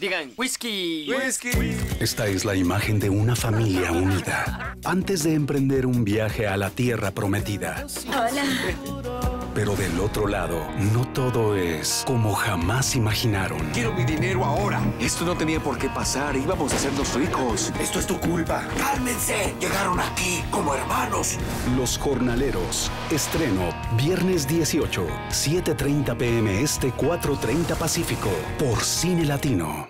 Digan, whisky. Whisky. Esta es la imagen de una familia unida antes de emprender un viaje a la tierra prometida. Hola. Pero del otro lado, no todo es como jamás imaginaron. Quiero mi dinero ahora. Esto no tenía por qué pasar. Íbamos a hacernos ricos. Esto es tu culpa. Cálmense. Llegaron aquí como hermanos. Los Jornaleros. Estreno viernes 18, 7:30 pm este, 4:30 Pacífico por Cine Latino.